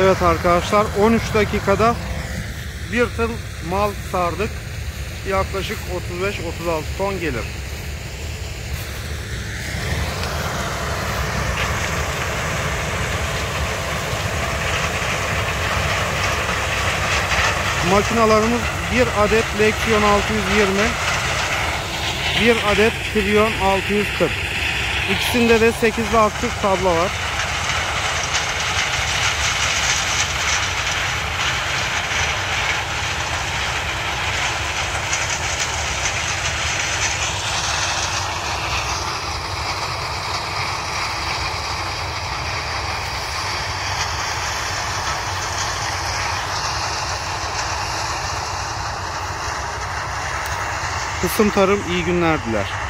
Evet arkadaşlar 13 dakikada bir tır mal sardık. Yaklaşık 35-36 ton gelir. Makinalarımız bir adet Lexion 620 bir adet Trion 640 İkisinde de 8'li aktif tablo var. Kısım Tarım iyi günler diler.